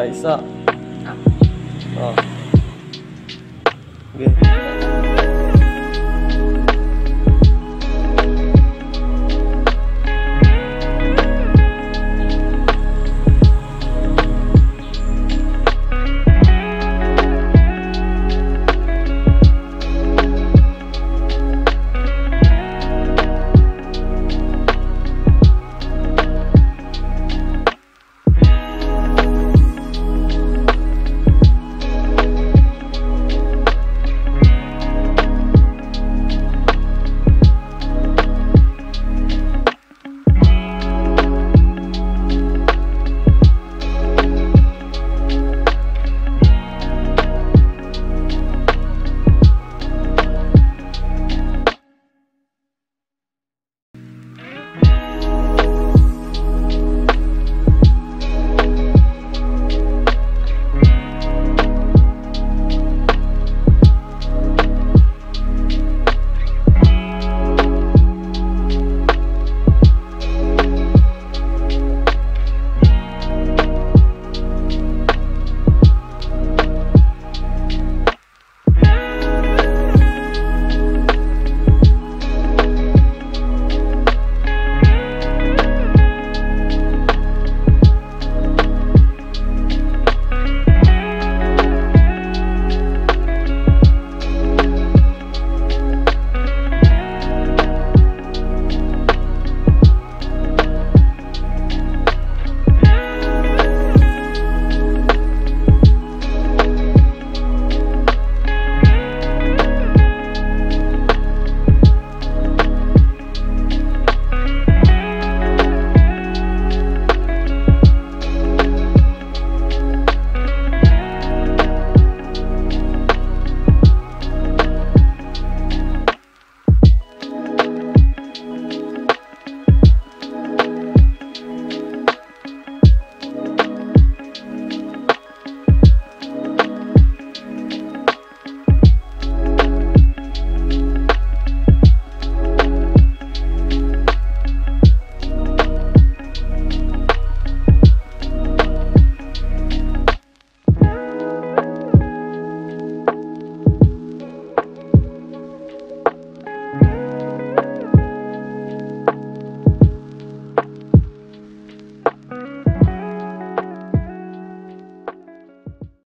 Ah, isa. Oh. Okay.